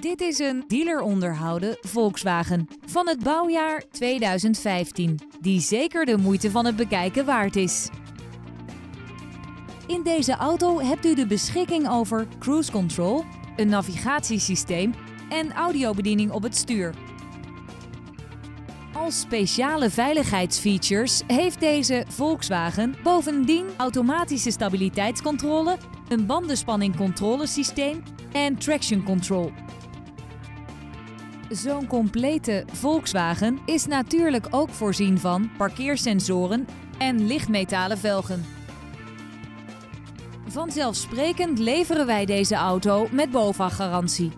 Dit is een dealer onderhouden Volkswagen van het bouwjaar 2015, die zeker de moeite van het bekijken waard is. In deze auto hebt u de beschikking over cruise control, een navigatiesysteem en audiobediening op het stuur. Als speciale veiligheidsfeatures heeft deze Volkswagen bovendien automatische stabiliteitscontrole, een bandenspanningcontrolesysteem en traction control. Zo'n complete Volkswagen is natuurlijk ook voorzien van parkeersensoren en lichtmetalen velgen. Vanzelfsprekend leveren wij deze auto met BOVAG-garantie.